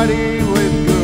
study with good.